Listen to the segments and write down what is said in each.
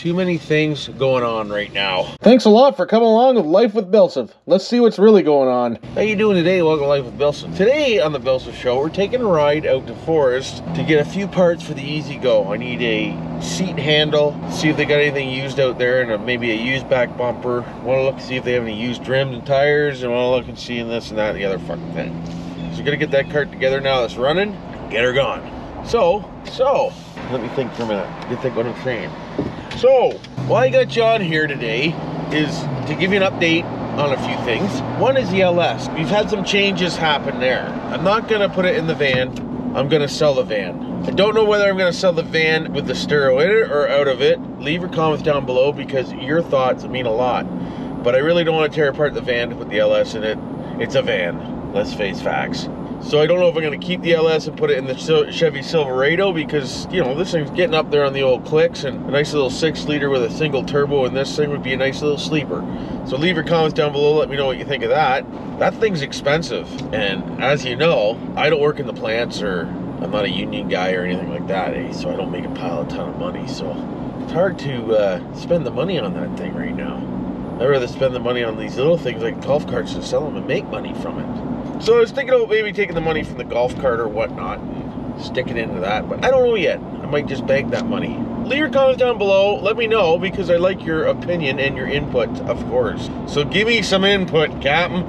Too many things going on right now. Thanks a lot for coming along with Life with BillSiff. Let's see what's really going on. How you doing today? Welcome to Life with Bilson. Today on the Bilson Show, we're taking a ride out to Forest to get a few parts for the E-Z-GO. I need a seat handle, see if they got anything used out there, and a, maybe a used back bumper. Want to look and see if they have any used rims and tires, and want to look and see this and that and the other fucking thing. So we're gonna get that cart together now. That's running. Get her gone. So, so let me think for a minute. You think what I'm saying. So, why I got you on here today is to give you an update on a few things. One is the LS. We've had some changes happen there. I'm not gonna put it in the van. I'm gonna sell the van. I don't know whether I'm gonna sell the van with the stereo in it or out of it. Leave your comments down below because your thoughts mean a lot. But I really don't want to tear apart the van to put the LS in it. It's a van. Let's face facts. So I don't know if I'm going to keep the LS and put it in the Chevy Silverado because, you know, this thing's getting up there on the old clicks and a nice little six liter with a single turbo and this thing would be a nice little sleeper. So leave your comments down below. Let me know what you think of that. That thing's expensive. And as you know, I don't work in the plants or I'm not a union guy or anything like that. Eh? So I don't make a pile of ton of money. So it's hard to uh, spend the money on that thing right now. I'd rather spend the money on these little things like golf carts and sell them and make money from it. So I was thinking about maybe taking the money from the golf cart or whatnot and sticking it into that, but I don't know yet. I might just bank that money. Leave your comments down below. Let me know because I like your opinion and your input, of course. So give me some input, Captain.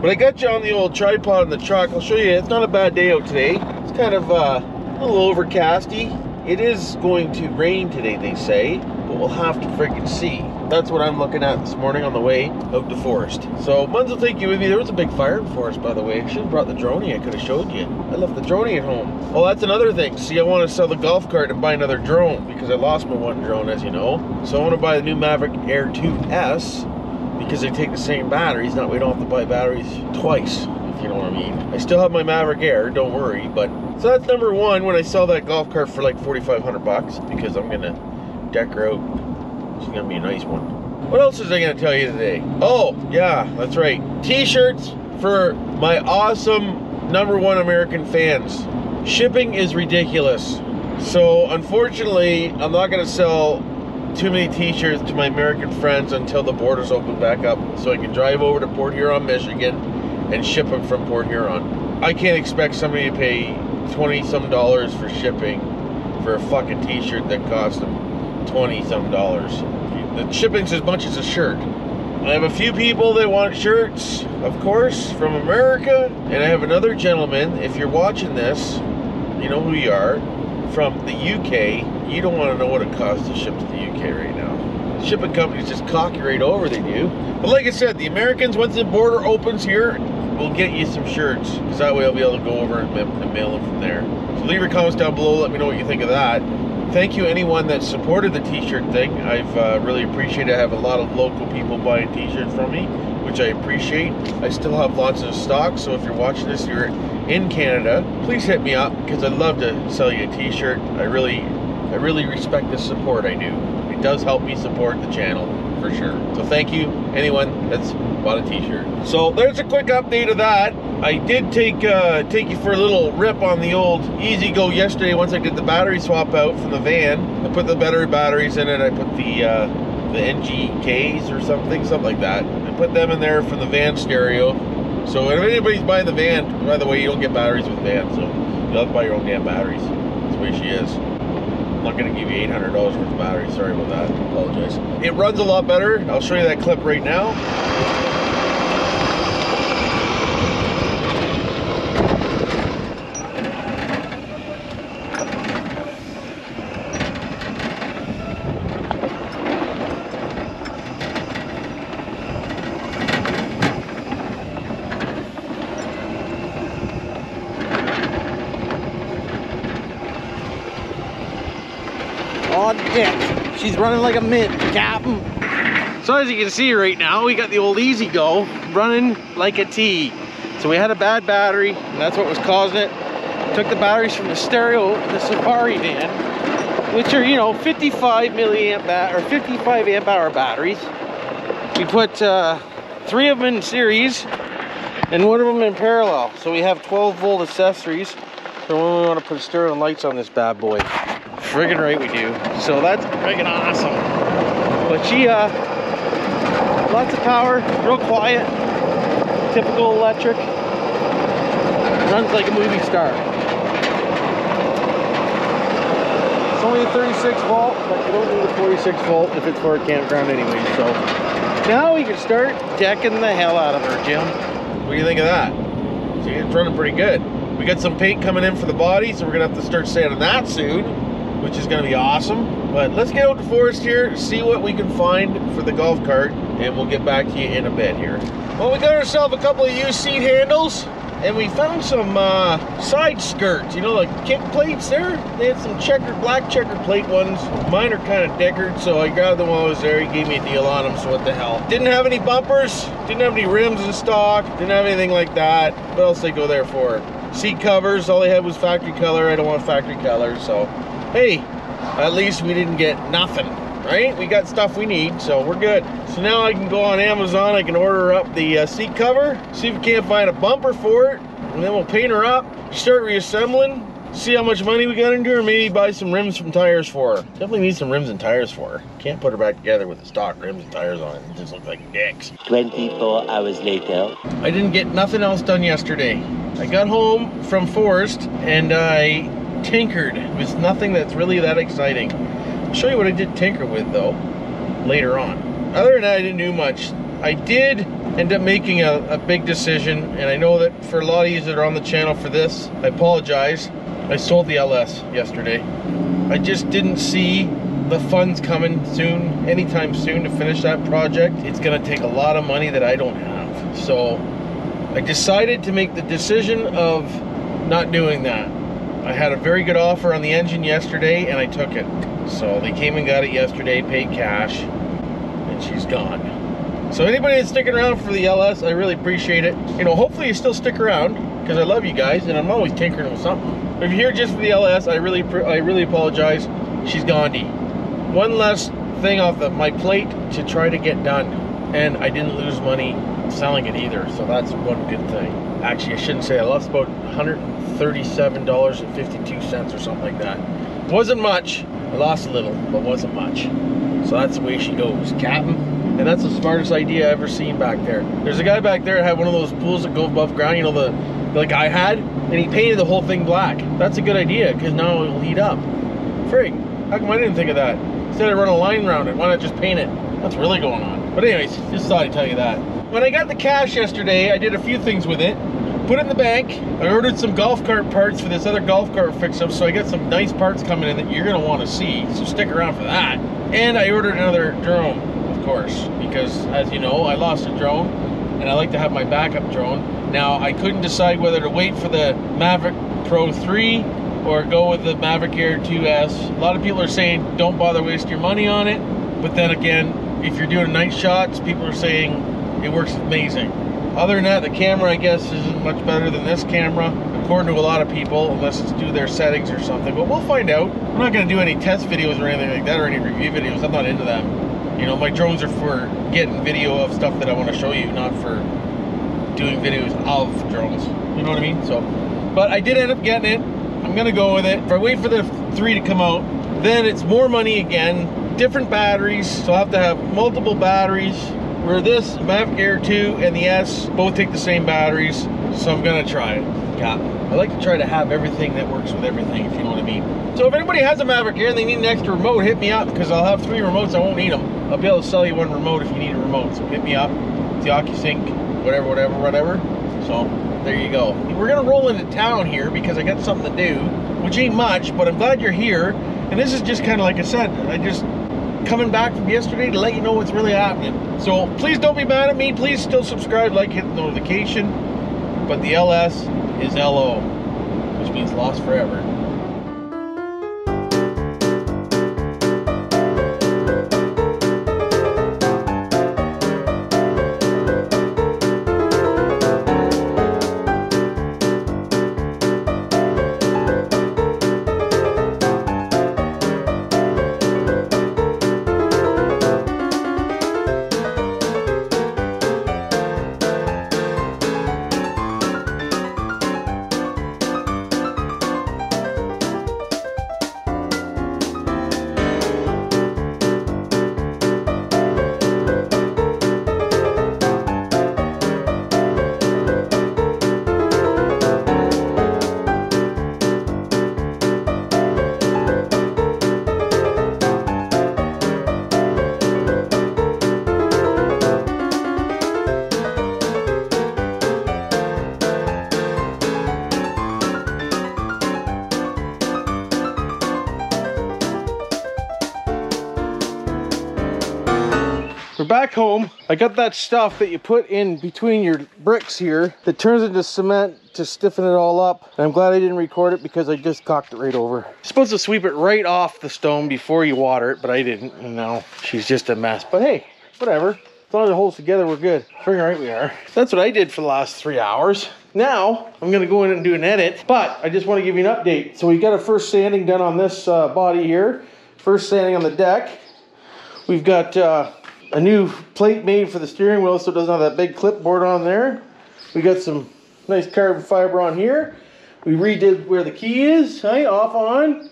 But I got you on the old tripod in the truck. I'll show you. It's not a bad day out today. It's kind of uh, a little overcasty. It is going to rain today, they say, but we'll have to freaking see. That's what I'm looking at this morning on the way out to Forest. So, Muns will take you with me. There was a big fire in Forest, by the way. I should have brought the droney. I could have showed you. I left the droney at home. Oh, that's another thing. See, I want to sell the golf cart and buy another drone because I lost my one drone, as you know. So I want to buy the new Maverick Air 2S because they take the same batteries. Not we don't have to buy batteries twice if you know what I mean. I still have my Maverick Air, don't worry, but so that's number one when I sell that golf cart for like 4,500 bucks because I'm gonna deck out. She's gonna be a nice one. What else is I gonna tell you today? Oh, yeah, that's right. T-shirts for my awesome number one American fans. Shipping is ridiculous. So unfortunately, I'm not gonna sell too many t-shirts to my American friends until the borders open back up so I can drive over to Port Huron, Michigan and ship them from Port Huron. I can't expect somebody to pay 20 some dollars for shipping for a fucking t-shirt that cost them 20 some dollars. The shipping's as much as a shirt. I have a few people that want shirts, of course, from America. And I have another gentleman, if you're watching this, you know who you are, from the UK. You don't want to know what it costs to ship to the UK right now. Shipping companies just cock you right over, they do. But like I said, the Americans, once the border opens here, we'll get you some shirts because that way I'll be able to go over and mail them from there. So leave your comments down below. Let me know what you think of that. Thank you anyone that supported the t-shirt thing. I've uh, really appreciated. I have a lot of local people buying t-shirts from me, which I appreciate. I still have lots of stock, so if you're watching this, you're in Canada, please hit me up because I'd love to sell you a t-shirt. I really, I really respect the support I do. It does help me support the channel for sure. So thank you anyone that's bought a t-shirt. So there's a quick update of that. I did take uh, take you for a little rip on the old E-Z-GO yesterday once I did the battery swap out from the van. I put the battery batteries in it. I put the uh, the NGKs or something, something like that. I put them in there from the van stereo. So if anybody's buying the van, by the way, you don't get batteries with the van, so you'll have to buy your own damn batteries. That's the way she is. I'm not going to give you $800 worth of batteries. Sorry about that. I apologize. It runs a lot better. I'll show you that clip right now. Deck. She's running like a mint, Captain. So as you can see right now, we got the old E-Z-GO running like a T. So we had a bad battery, and that's what was causing it. Took the batteries from the stereo, the Safari van, which are, you know, 55 milliamp bat or 55 amp hour batteries. We put uh, three of them in series and one of them in parallel. So we have 12 volt accessories for when we want to put stereo lights on this bad boy. Friggin' right we do. So that's friggin' awesome. But she, uh, lots of power, real quiet, typical electric. Runs like a movie star. It's only a 36 volt, but you don't need a 46 volt if it's for a campground anyway. So now we can start decking the hell out of her, Jim. What do you think of that? See, it's running pretty good. We got some paint coming in for the body, so we're gonna have to start sanding that soon, which is gonna be awesome. But let's get out to Forest here, see what we can find for the golf cart, and we'll get back to you in a bit here. Well, we got ourselves a couple of used seat handles, and we found some uh, side skirts, you know, like kick plates there. They had some checkered, black checkered plate ones. Mine are kind of deckered, so I grabbed them while I was there. He gave me a deal on them, so what the hell. Didn't have any bumpers, didn't have any rims in stock, didn't have anything like that. What else they go there for? Seat covers, all they had was factory color. I don't want factory color, so hey, at least we didn't get nothing right? We got stuff we need, so we're good. So now I can go on Amazon, I can order up the uh, seat cover, see if we can't find a bumper for it, and then we'll paint her up, start reassembling, see how much money we got into her, maybe buy some rims from tires for her. Definitely need some rims and tires for her. Can't put her back together with the stock rims and tires on it. It just looks like dicks. 24 hours later. I didn't get nothing else done yesterday. I got home from Forest and I tinkered with nothing that's really that exciting. I'll show you what I did tinker with though later on. Other than that, I didn't do much. I did end up making a, a big decision, and I know that for a lot of you that are on the channel for this, I apologize. I sold the LS yesterday. I just didn't see the funds coming soon, anytime soon to finish that project. It's gonna take a lot of money that I don't have. So I decided to make the decision of not doing that. I had a very good offer on the engine yesterday and I took it. So they came and got it yesterday, paid cash, and she's gone. So anybody that's sticking around for the LS, I really appreciate it. You know, hopefully you still stick around because I love you guys and I'm always tinkering with something. If you're here just for the LS, I really, I really apologize. She's Gandhi. One last thing off the, my plate to try to get done, and I didn't lose money selling it either. So that's one good thing. Actually, I shouldn't say I lost about $137.52 or something like that. Wasn't much. I lost a little, but wasn't much. So that's the way she goes, Captain. And that's the smartest idea I ever seen back there. There's a guy back there that had one of those pools that go above ground, you know, the like I had, and he painted the whole thing black. That's a good idea, because now it'll heat up. Frig, how come I didn't think of that? Instead of run a line around it, why not just paint it? What's really going on? But anyways, just thought I'd tell you that. When I got the cash yesterday, I did a few things with it. Put it in the bank. I ordered some golf cart parts for this other golf cart fix-up, so I got some nice parts coming in that you're gonna wanna see, so stick around for that. And I ordered another drone, of course, because as you know, I lost a drone, and I like to have my backup drone. Now, I couldn't decide whether to wait for the Maverick Pro 3 or go with the Maverick Air 2S. A lot of people are saying don't bother wasting your money on it, but then again, if you're doing night shots, people are saying it works amazing. Other than that, the camera, I guess, isn't much better than this camera, according to a lot of people, unless it's due their settings or something. But we'll find out. I'm not going to do any test videos or anything like that, or any review videos. I'm not into them. You know, my drones are for getting video of stuff that I want to show you, not for doing videos of drones. You know what I mean? So, but I did end up getting it. I'm gonna go with it. If I wait for the three to come out, then it's more money again. Different batteries, so I have to have multiple batteries. Where this Mavic Air 2 and the S both take the same batteries, so I'm gonna try it. Yeah, I like to try to have everything that works with everything, if you know what I mean. So if anybody has a Mavic Air and they need an extra remote, hit me up because I'll have three remotes. I won't need them. I'll be able to sell you one remote if you need a remote. So hit me up. It's the OcuSync, whatever, whatever, whatever. So there you go. We're gonna roll into town here because I got something to do, which ain't much, but I'm glad you're here. And this is just kind of like I said, I just coming back from yesterday to let you know what's really happening. So please don't be mad at me. Please still subscribe, like, hit the notification. But the LS is LO, which means lost forever. We're back home. I got that stuff that you put in between your bricks here that turns into cement to stiffen it all up. And I'm glad I didn't record it because I just cocked it right over. You're supposed to sweep it right off the stone before you water it, but I didn't. And now she's just a mess. But hey, whatever. As long as it holds together, we're good. Freaking right we are. That's what I did for the last three hours. Now, I'm gonna go in and do an edit, but I just wanna give you an update. So we got a first sanding done on this uh, body here. First sanding on the deck. We've got uh, a new plate made for the steering wheel so it doesn't have that big clipboard on there. We got some nice carbon fiber on here. We redid where the key is, right, off on,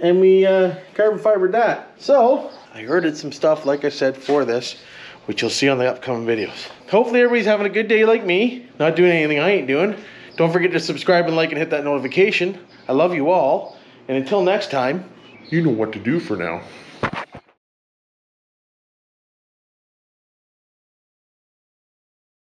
and we uh, carbon fibered that. So, I ordered some stuff, like I said, for this, which you'll see on the upcoming videos. Hopefully everybody's having a good day like me, not doing anything I ain't doing. Don't forget to subscribe and like and hit that notification. I love you all, and until next time, You know what to do for now.